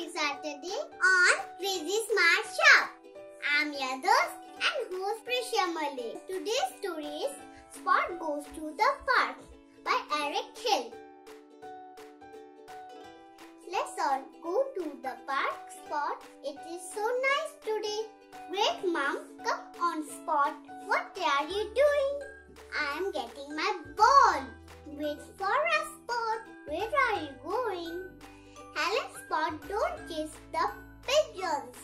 every Saturday on Krazy Smart Shop. I'm your host and host Prisha Malik. Today's story is Spot Goes to the Park by Eric Hill. Let's all go to the park, Spot. It is so nice today. Great mom, come on, Spot. What are you doing? I am getting my Spot don't chase the pigeons.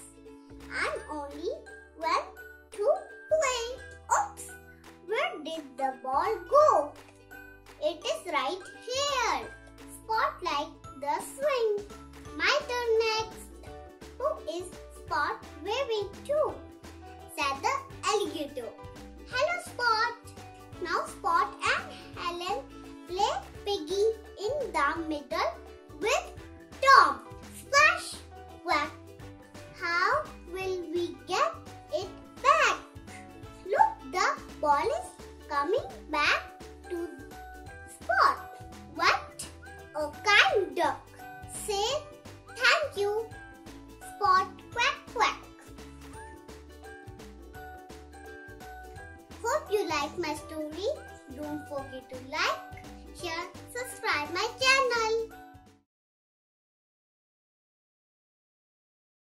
I'm only went to play. Oops! Where did the ball go? Coming back to Spot. What? A kind duck. Say thank you. Spot quack quack. Hope you like my story. Don't forget to like, share, subscribe.